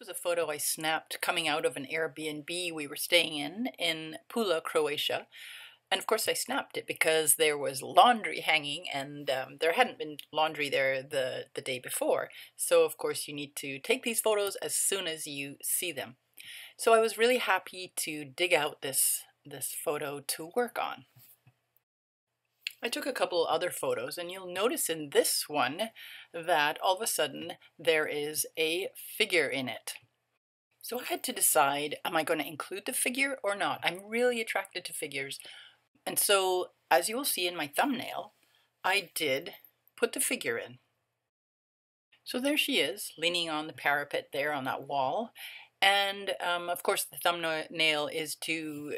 was a photo I snapped coming out of an Airbnb we were staying in in Pula, Croatia. And of course, I snapped it because there was laundry hanging, and um, there hadn't been laundry there the, the day before. So, of course, you need to take these photos as soon as you see them. So, I was really happy to dig out this, this photo to work on. I took a couple other photos, and you'll notice in this one that all of a sudden there is a figure in it. So I had to decide, am I going to include the figure or not? I'm really attracted to figures. And so, as you will see in my thumbnail, I did put the figure in. So there she is, leaning on the parapet there on that wall. And um, of course, the thumbnail is to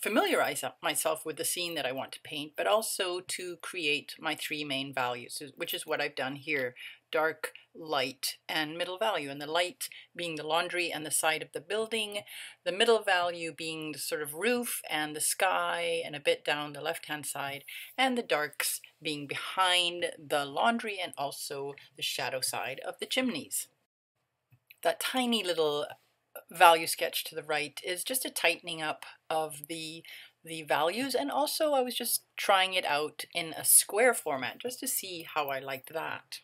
familiarize myself with the scene that I want to paint, but also to create my three main values, which is what I've done here, dark, light, and middle value. And the light being the laundry and the side of the building, the middle value being the sort of roof and the sky and a bit down the left-hand side, and the darks being behind the laundry and also the shadow side of the chimneys. That tiny little value sketch to the right is just a tightening up of the the values and also I was just trying it out in a square format just to see how I liked that.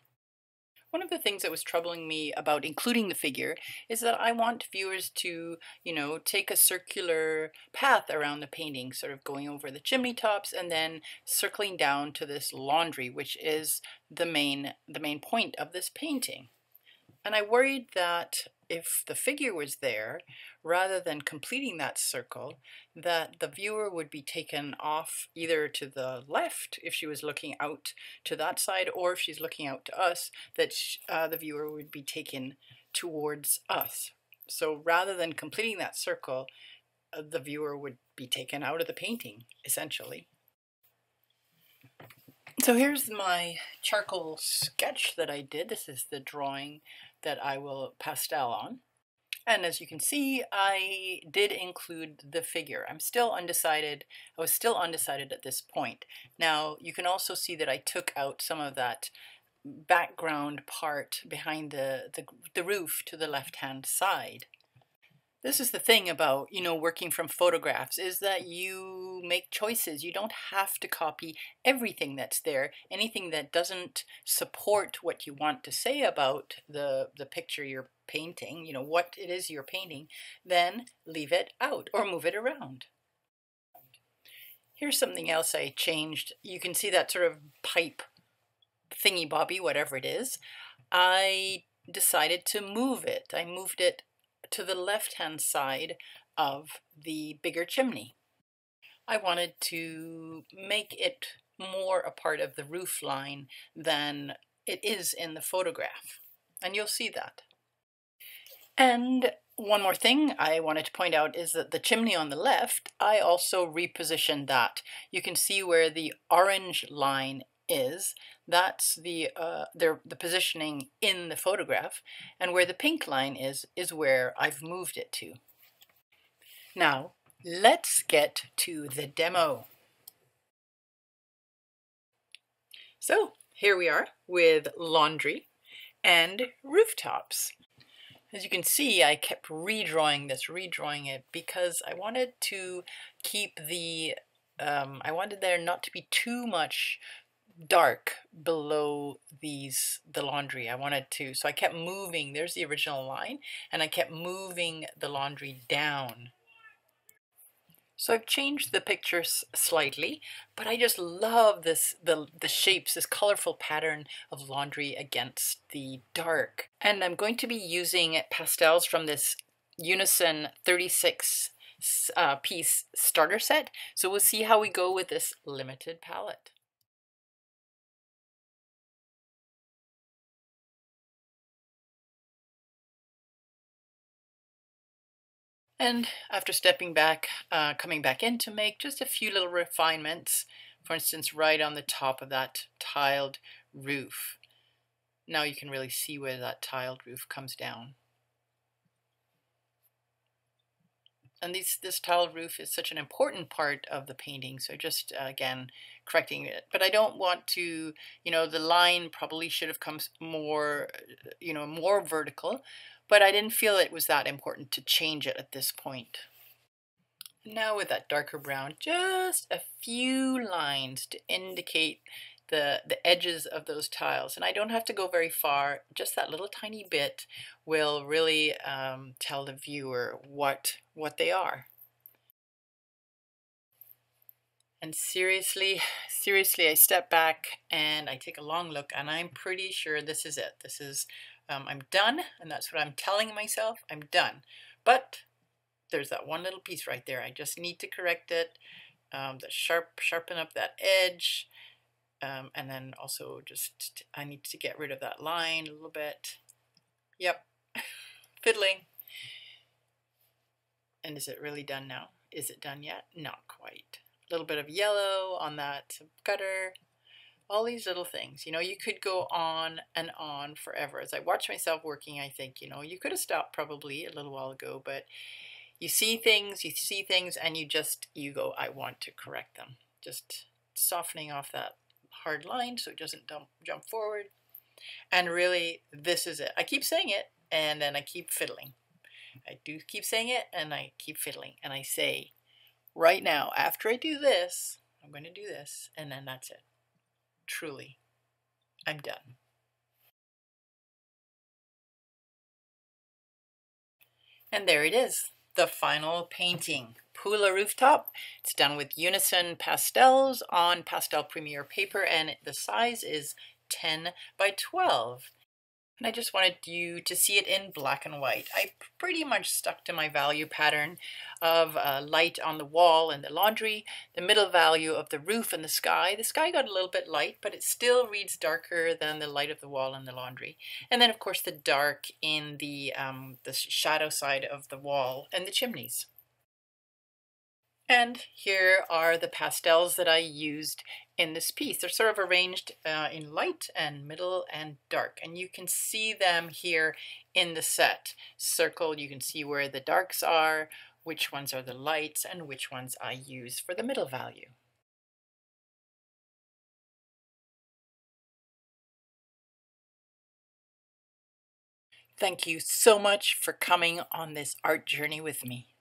One of the things that was troubling me about including the figure is that I want viewers to, you know, take a circular path around the painting, sort of going over the chimney tops and then circling down to this laundry, which is the main the main point of this painting. And I worried that if the figure was there, rather than completing that circle, that the viewer would be taken off either to the left if she was looking out to that side, or if she's looking out to us, that uh, the viewer would be taken towards us. So rather than completing that circle, uh, the viewer would be taken out of the painting, essentially. So here's my charcoal sketch that I did. This is the drawing that I will pastel on. And as you can see, I did include the figure. I'm still undecided. I was still undecided at this point. Now, you can also see that I took out some of that background part behind the, the, the roof to the left-hand side. This is the thing about, you know, working from photographs is that you make choices. You don't have to copy everything that's there. Anything that doesn't support what you want to say about the, the picture you're painting, you know, what it is you're painting, then leave it out or move it around. Here's something else I changed. You can see that sort of pipe thingy bobby, whatever it is. I decided to move it. I moved it to the left-hand side of the bigger chimney. I wanted to make it more a part of the roof line than it is in the photograph. And you'll see that. And one more thing I wanted to point out is that the chimney on the left, I also repositioned that. You can see where the orange line is, that's the, uh, the, the positioning in the photograph, and where the pink line is, is where I've moved it to. Now, let's get to the demo. So, here we are with laundry and rooftops. As you can see, I kept redrawing this, redrawing it, because I wanted to keep the, um, I wanted there not to be too much dark below these the laundry. I wanted to so I kept moving. There's the original line and I kept moving the laundry down. So I've changed the pictures slightly but I just love this the the shapes this colorful pattern of laundry against the dark. And I'm going to be using pastels from this Unison 36 uh, piece starter set. So we'll see how we go with this limited palette And after stepping back, uh, coming back in to make just a few little refinements, for instance, right on the top of that tiled roof. Now you can really see where that tiled roof comes down. And these, this tiled roof is such an important part of the painting, so just, uh, again, correcting it. But I don't want to, you know, the line probably should have come more, you know, more vertical, but I didn't feel it was that important to change it at this point. Now with that darker brown, just a few lines to indicate the, the edges of those tiles. And I don't have to go very far, just that little tiny bit will really um, tell the viewer what, what they are. And seriously, seriously, I step back and I take a long look and I'm pretty sure this is it. This is, um, I'm done and that's what I'm telling myself, I'm done. But there's that one little piece right there. I just need to correct it, um, the sharp, sharpen up that edge, um, and then also just, I need to get rid of that line a little bit. Yep, fiddling. And is it really done now? Is it done yet? Not quite. A little bit of yellow on that gutter. All these little things. You know, you could go on and on forever. As I watch myself working, I think, you know, you could have stopped probably a little while ago, but you see things, you see things, and you just, you go, I want to correct them. Just softening off that hard line so it doesn't dump, jump forward. And really, this is it. I keep saying it, and then I keep fiddling. I do keep saying it, and I keep fiddling. And I say, right now, after I do this, I'm going to do this, and then that's it. Truly, I'm done. And there it is the final painting. Pula Rooftop. It's done with Unison pastels on Pastel Premier paper and the size is 10 by 12. And I just wanted you to see it in black and white. I pretty much stuck to my value pattern of uh, light on the wall and the laundry, the middle value of the roof and the sky. The sky got a little bit light, but it still reads darker than the light of the wall and the laundry. And then of course the dark in the, um, the shadow side of the wall and the chimneys. And here are the pastels that I used in this piece. They're sort of arranged uh, in light and middle and dark. And you can see them here in the set. Circle, you can see where the darks are, which ones are the lights, and which ones I use for the middle value. Thank you so much for coming on this art journey with me.